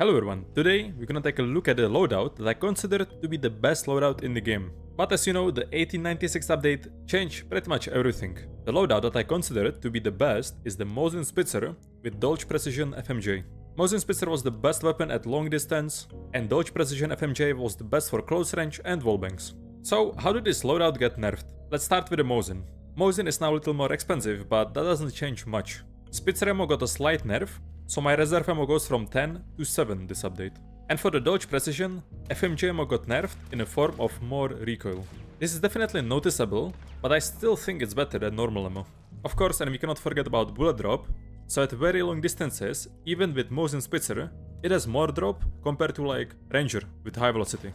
Hello everyone, today we're gonna take a look at a loadout that I consider to be the best loadout in the game. But as you know, the 1896 update changed pretty much everything. The loadout that I consider to be the best is the Mosin Spitzer with Dolch Precision FMJ. Mosin Spitzer was the best weapon at long distance, and Dolch Precision FMJ was the best for close range and wallbangs. So how did this loadout get nerfed? Let's start with the Mosin. Mosin is now a little more expensive, but that doesn't change much. Spitzer ammo got a slight nerf, so my reserve ammo goes from 10 to 7 this update. And for the Dolch Precision, FMJ ammo got nerfed in a form of more recoil. This is definitely noticeable, but I still think it's better than normal ammo. Of course, and we cannot forget about bullet drop, so at very long distances, even with Mosin Spitzer, it has more drop compared to like Ranger with high velocity.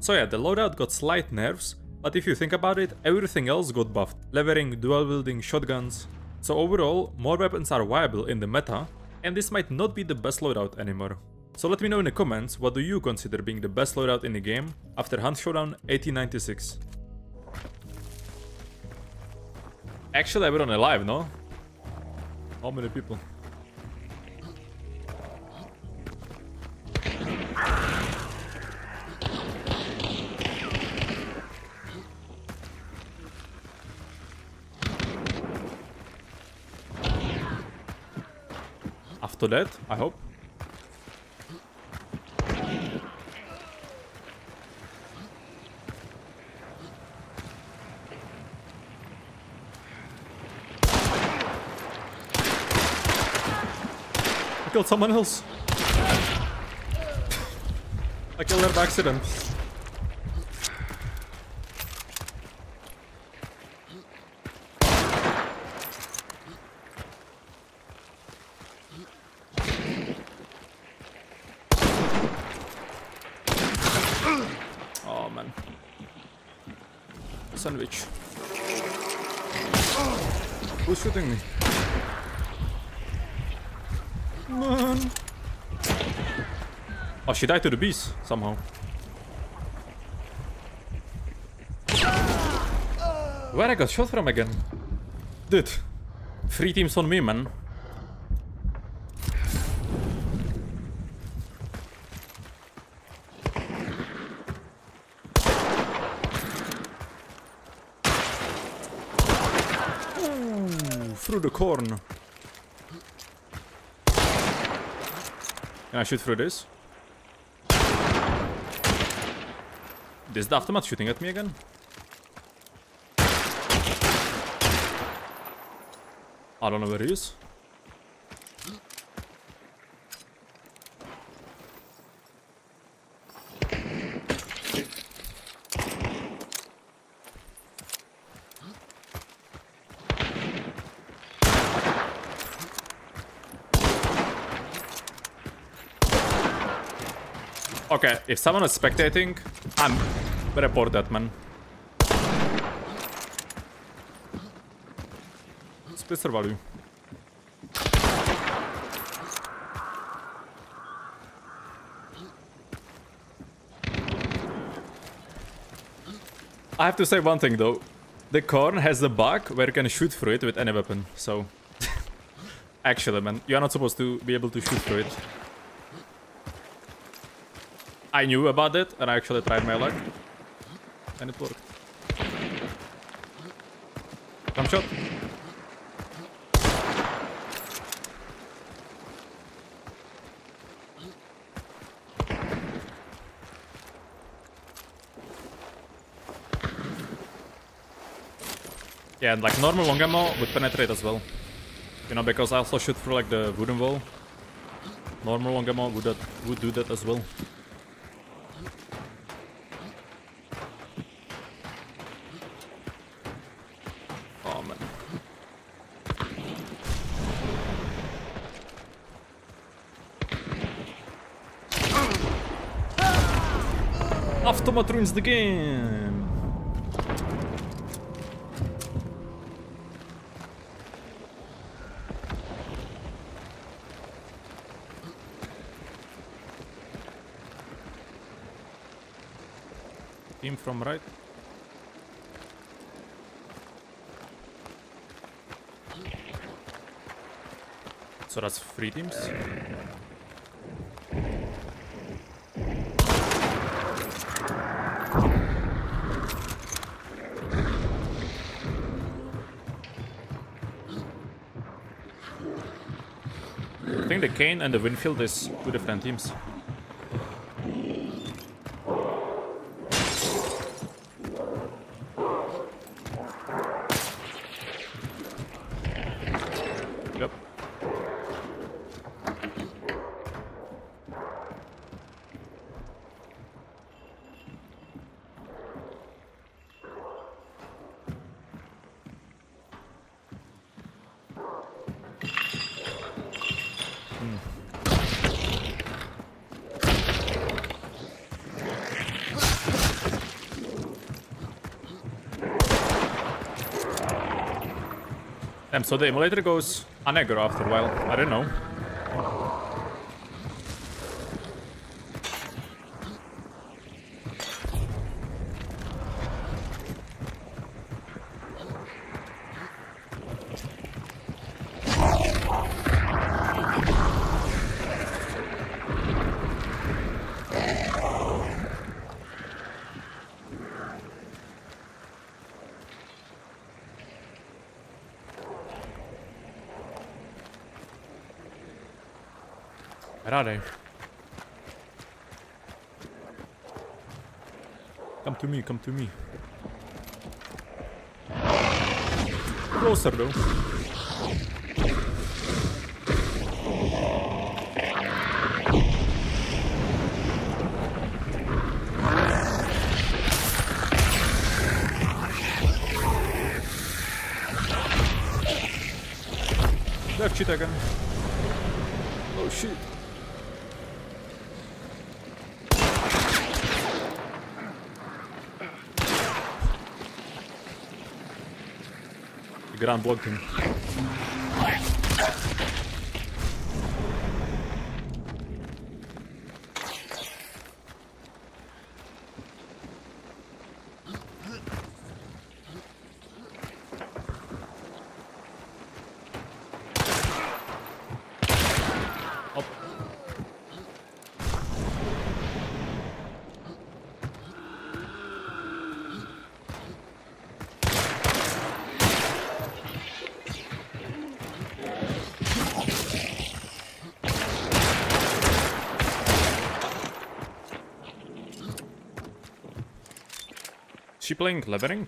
So yeah, the loadout got slight nerfs, but if you think about it, everything else got buffed. Levering, dual wielding, shotguns. So overall, more weapons are viable in the meta, and this might not be the best loadout anymore. So let me know in the comments what do you consider being the best loadout in the game after Hunt Showdown 1896. Actually, we're on a live, no? How many people? After that, I hope. I killed someone else. I killed her by accident. Oh man. Sandwich. Who's shooting me? Man. Oh, she died to the bees somehow. Where I got shot from again? Dude. Three teams on me, man. Through the corn. Can I shoot through this? This is the aftermath shooting at me again? I don't know where he is. Okay, if someone is spectating, I'm report that man. Spitzer value. I have to say one thing though. The corn has the bug where you can shoot through it with any weapon, so... Actually, man, you are not supposed to be able to shoot through it. I knew about it, and I actually tried my luck. And it worked. Come shot. Yeah, and like normal long ammo would penetrate as well. You know, because I also shoot through like the wooden wall. Normal long ammo would, that, would do that as well. Oh man. Automat ruins the game. Team from right. So that's three teams. Kane and the Winfield is two different teams. So the emulator goes anegar after a while. I don't know. They? Come to me, come to me. Closer though. Left again. Oh shit. The ground she playing Levering?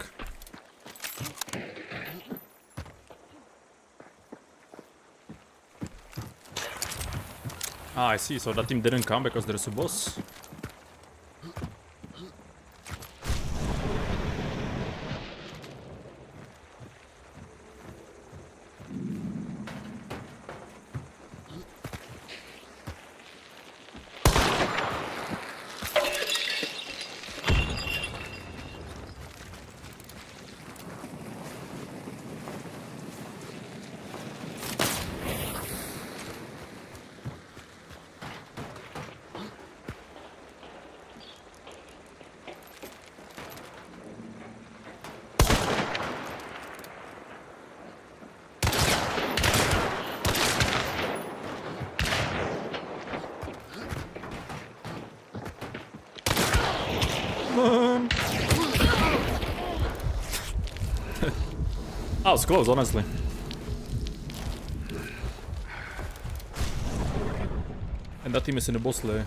Ah, I see. So that team didn't come because there's a boss. Oh, that was close, honestly. And that team is in the boss. Yeah,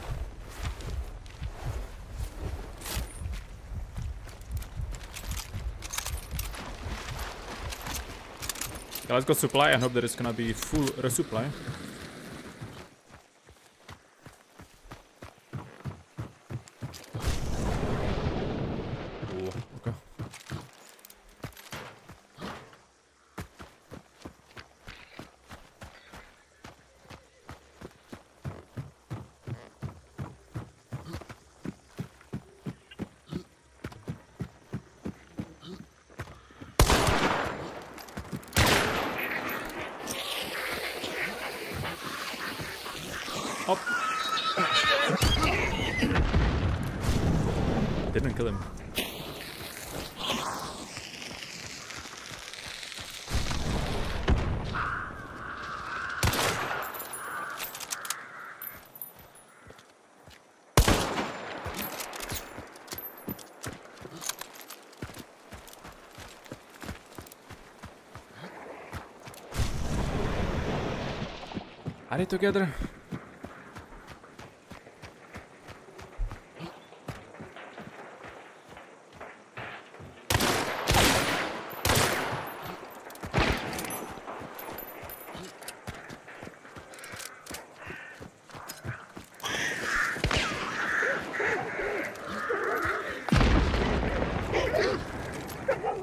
let's go supply and hope there is gonna be full resupply. Oh, okay. Up. Didn't kill him. Are they together?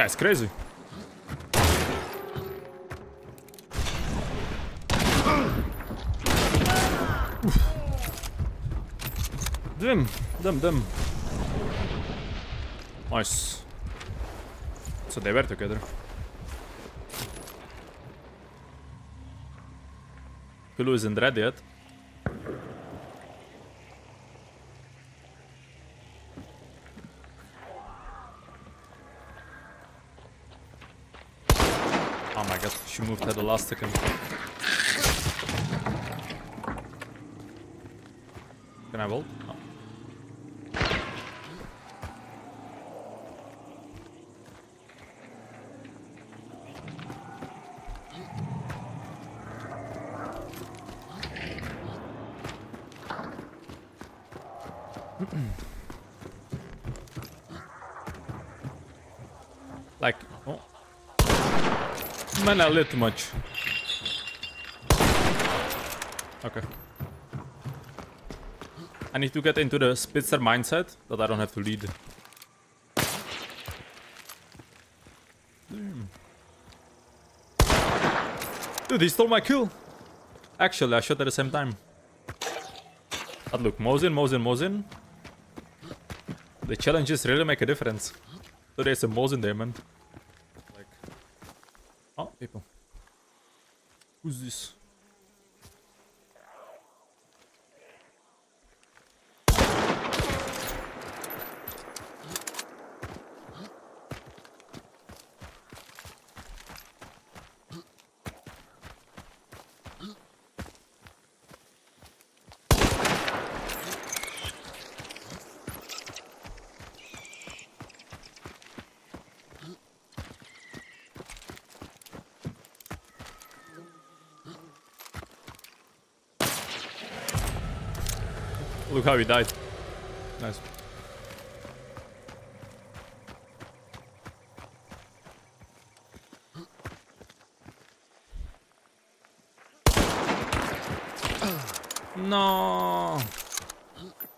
guy's crazy. Damn, damn, damn. Nice. So they were together. Kulu isn't ready yet. Oh my god, second. Can I ult? No. like, oh. Man, a little much. Okay. I need to get into the Spitzer mindset that I don't have to lead. Damn. Dude, he stole my kill. Actually, I shot at the same time. But look, Mosin, Mosin, Mosin. The challenges really make a difference. So there's a Mosin there, man. Like, oh, people. Look how he died. Nice. No.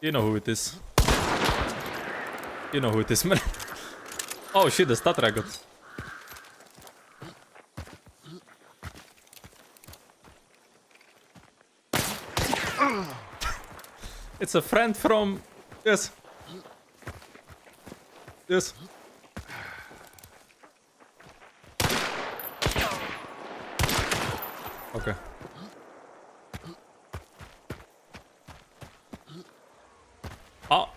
You know who it is. You know who it is, man. oh shit, the stutter I got. It's a friend from... Yes. Yes. Okay. Oh.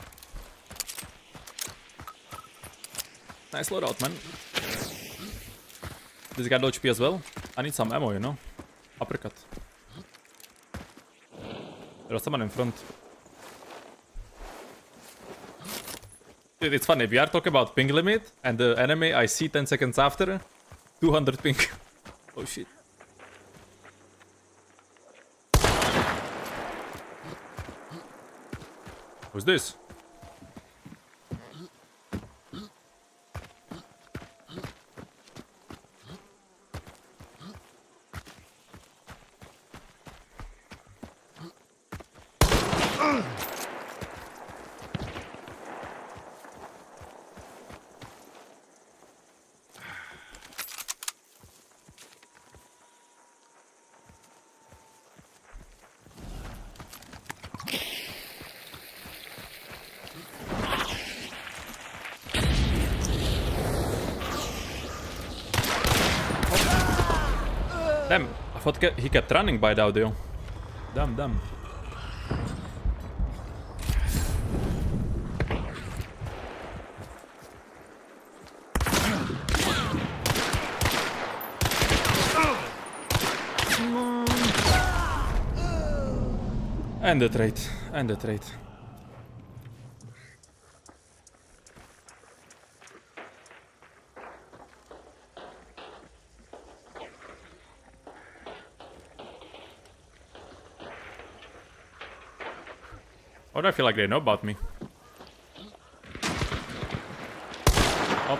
Nice loadout, man. This guy HP as well. I need some ammo, you know? Uppercut. There's someone in front. It's funny. We are talking about ping limit, and the enemy I see 10 seconds after, 200 ping. oh shit. Who's this? Damn, I thought he kept running by the audio. Damn, damn. And the trade, and the trade. Do I feel like they know about me? Oh.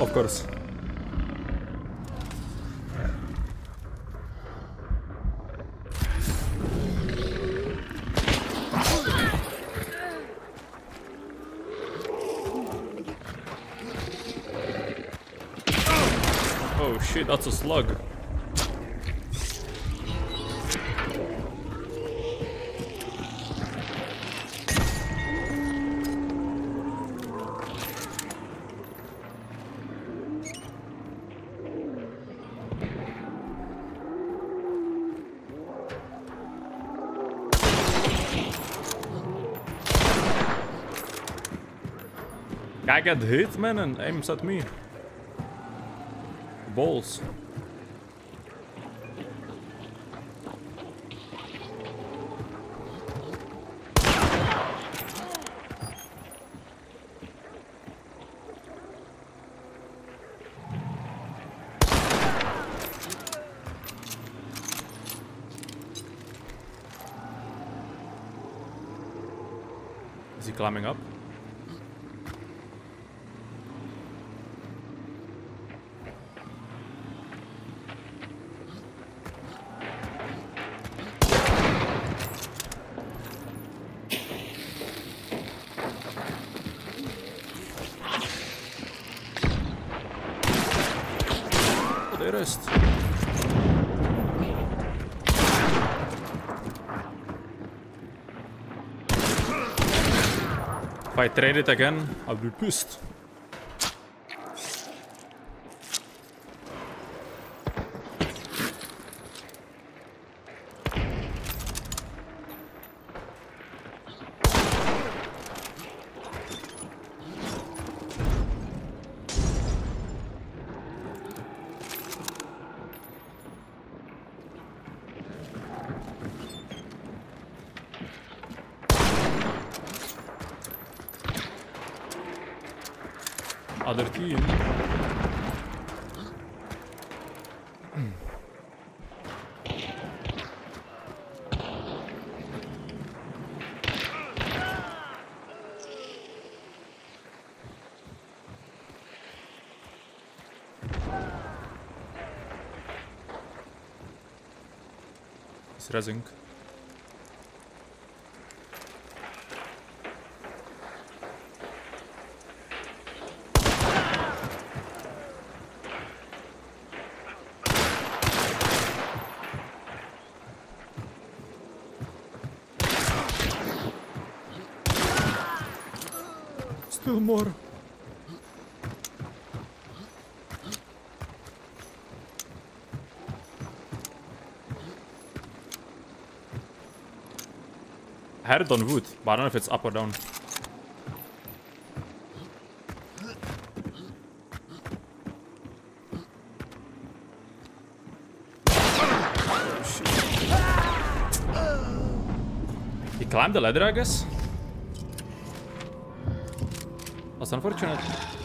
of course. Oh shit, that's a slug. I got hit, man, and aims at me. Balls. Is he climbing up? De rust. If I trade it again, I'll be pissed. Other team. I had it on wood, but I don't know if it's up or down. He climbed the ladder, I guess. Unfortunate.